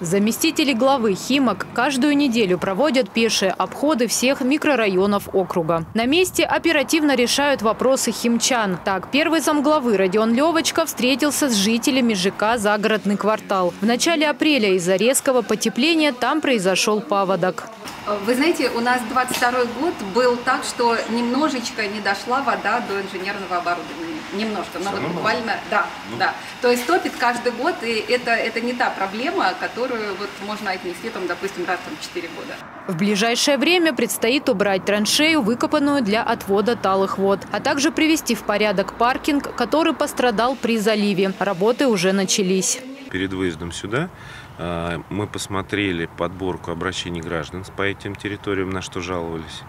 Заместители главы Химок каждую неделю проводят пешие обходы всех микрорайонов округа. На месте оперативно решают вопросы химчан. Так, первый замглавы Родион Левочка встретился с жителями ЖК «Загородный квартал». В начале апреля из-за резкого потепления там произошел паводок. Вы знаете, у нас 22 год был так, что немножечко не дошла вода до инженерного оборудования. Немножко, но вот буквально, да, ну. да. То есть топит каждый год, и это, это не та проблема, которую вот можно отнести, там, допустим, раз в 4 года. В ближайшее время предстоит убрать траншею, выкопанную для отвода талых вод, а также привести в порядок паркинг, который пострадал при заливе. Работы уже начались. Перед выездом сюда а, мы посмотрели подборку обращений граждан по этим территориям, на что жаловались.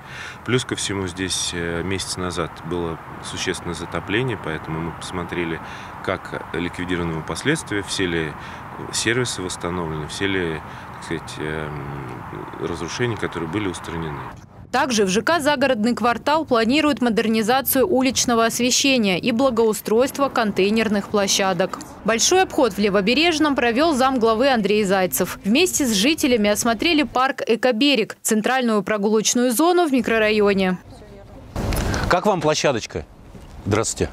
Плюс ко всему здесь э, месяц назад было существенное затопление, поэтому мы посмотрели, как ликвидированы последствия, все ли сервисы восстановлены, все ли так сказать, эм, разрушения, которые были устранены. Также в ЖК «Загородный квартал» планируют модернизацию уличного освещения и благоустройство контейнерных площадок. Большой обход в Левобережном провел замглавы Андрей Зайцев. Вместе с жителями осмотрели парк «Экоберег» – центральную прогулочную зону в микрорайоне. Как вам площадочка? Здравствуйте.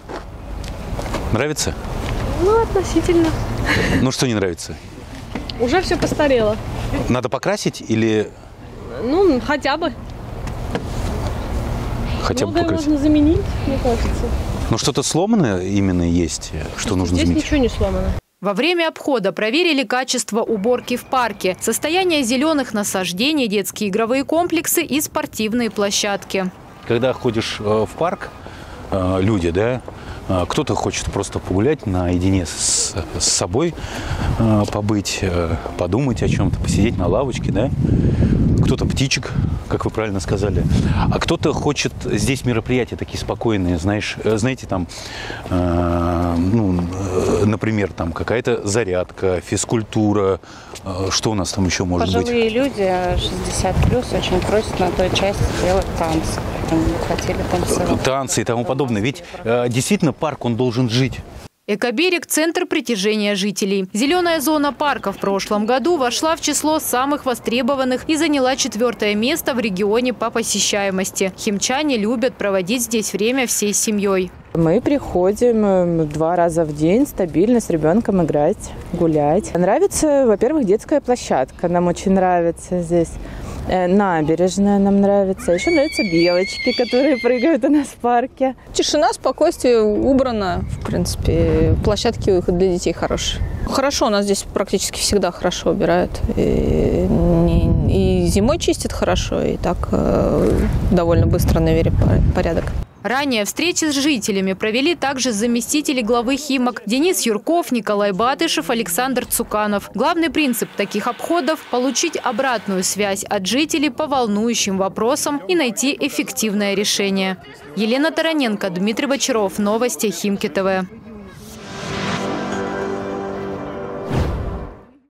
Нравится? Ну, относительно. Ну, что не нравится? Уже все постарело. Надо покрасить или... Ну, хотя бы. Хотя Многое бы покрасить. можно заменить, мне кажется. Ну что-то сломанное именно есть, что нужно Здесь заменить? ничего не сломано. Во время обхода проверили качество уборки в парке, состояние зеленых насаждений, детские игровые комплексы и спортивные площадки. Когда ходишь э, в парк, э, люди, да, э, кто-то хочет просто погулять наедине с, с собой, побыть, подумать о чем-то, посидеть на лавочке, да, кто-то птичек, как вы правильно сказали, а кто-то хочет здесь мероприятия такие спокойные, знаешь, э, знаете, там, э, ну, э, например, там какая-то зарядка, физкультура, э, что у нас там еще может Пожилые быть? люди, 60 плюс, очень просят на той части делать танцы. Хотели танцевать. Танцы и тому подобное. Ведь э, действительно парк, он должен жить. Экоберег – центр притяжения жителей. Зеленая зона парка в прошлом году вошла в число самых востребованных и заняла четвертое место в регионе по посещаемости. Химчане любят проводить здесь время всей семьей. Мы приходим э, два раза в день стабильно с ребенком играть, гулять. Нравится, во-первых, детская площадка. Нам очень нравится здесь. Э, набережная нам нравится. Еще нравятся белочки, которые прыгают у нас в парке. Тишина, спокойствие, убрано. В принципе, площадки для детей хорошие. Хорошо, у нас здесь практически всегда хорошо убирают. И, и зимой чистят хорошо, и так э, довольно быстро навели порядок. Ранее встречи с жителями провели также заместители главы Химок Денис Юрков, Николай Батышев, Александр Цуканов. Главный принцип таких обходов – получить обратную связь от жителей по волнующим вопросам и найти эффективное решение. Елена Тараненко, Дмитрий Бочаров. Новости Химки ТВ.